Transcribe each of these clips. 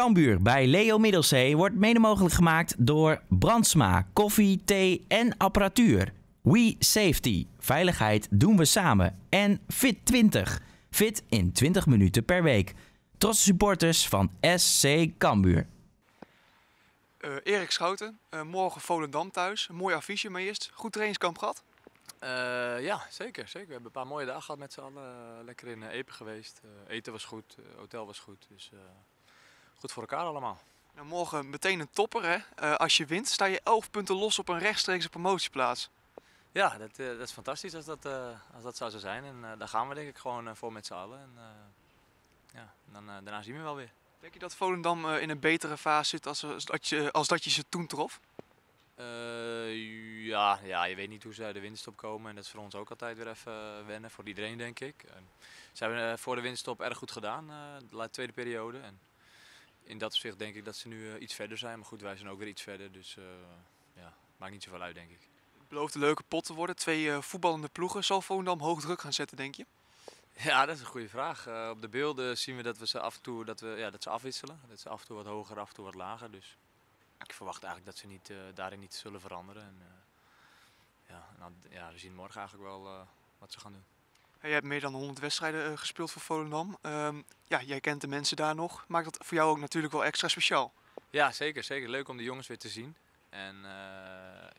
Cambuur bij Leo Middelzee wordt mede mogelijk gemaakt door Brandsma, koffie, thee en apparatuur. We Safety, veiligheid doen we samen. En Fit20, fit in 20 minuten per week. Trotse supporters van SC Cambuur. Uh, Erik Schouten, uh, morgen Volendam thuis. Een mooi affiche, maar eerst goed trainingskamp gehad? Uh, ja, zeker, zeker. We hebben een paar mooie dagen gehad met z'n allen. lekker in Epen geweest. eten was goed, hotel was goed. Dus goed voor elkaar allemaal. Nou, morgen meteen een topper hè. als je wint sta je 11 punten los op een rechtstreekse promotieplaats. Ja, dat, dat is fantastisch als dat, als dat zou zo zijn. En daar gaan we denk ik gewoon voor met z'n allen. En, ja, dan, daarna zien we wel weer. Denk je dat Volendam in een betere fase zit als, als, dat, je, als dat je ze toen trof? Uh, ja, ja, je weet niet hoe ze uit de winststop komen. En dat is voor ons ook altijd weer even wennen. Voor iedereen, denk ik. En ze hebben voor de winststop erg goed gedaan, de tweede periode. En in dat opzicht denk ik dat ze nu iets verder zijn. Maar goed, wij zijn ook weer iets verder. Dus ja, maakt niet zoveel uit, denk ik. Het belooft een leuke pot te worden. Twee voetballende ploegen. Zal Volendam hoog druk gaan zetten, denk je? Ja, dat is een goede vraag. Uh, op de beelden zien we dat we ze af en toe dat we, ja, dat ze afwisselen. Dat ze af en toe wat hoger, af en toe wat lager. Dus ik verwacht eigenlijk dat ze niet, uh, daarin niet zullen veranderen. En, uh, ja, nou, ja, we zien morgen eigenlijk wel wat ze gaan doen. Je hebt meer dan 100 wedstrijden gespeeld voor Volendam. Ehm, ja, jij kent de mensen daar nog. Maakt dat voor jou ook natuurlijk wel extra speciaal? Ja, zeker. zeker. Leuk om de jongens weer te zien. En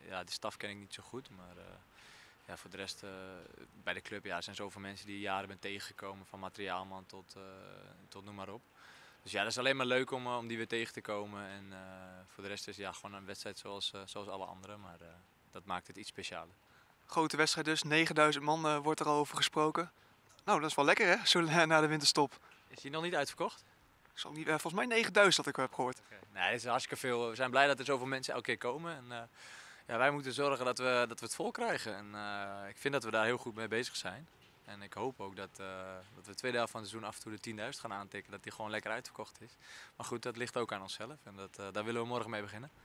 ja, de staf ken ik niet zo goed, maar ja, voor de rest uh, bij de club ja, er zijn zoveel mensen die jaren ben tegengekomen. Van materiaalman tot, uh, tot noem maar op. Dus ja, dat is alleen maar leuk om, om die weer tegen te komen. En uh, voor de rest is ja, gewoon een wedstrijd zoals, zoals alle andere. Maar dat maakt het iets specialer. Grote wedstrijd dus, 9000 man wordt er al over gesproken. Nou, dat is wel lekker hè, zo na de winterstop. Is die nog niet uitverkocht? Ik zal niet, volgens mij 9000 dat ik heb gehoord. Okay. Nee, dat is hartstikke veel. We zijn blij dat er zoveel mensen elke keer komen. En, ja, wij moeten zorgen dat we, dat we het vol krijgen. En ik vind dat we daar heel goed mee bezig zijn. En ik hoop ook dat, uh, dat we de tweede helft van het seizoen af en toe de 10.000 gaan aantikken. Dat die gewoon lekker uitverkocht is. Maar goed, dat ligt ook aan onszelf. En dat, uh, daar willen we morgen mee beginnen.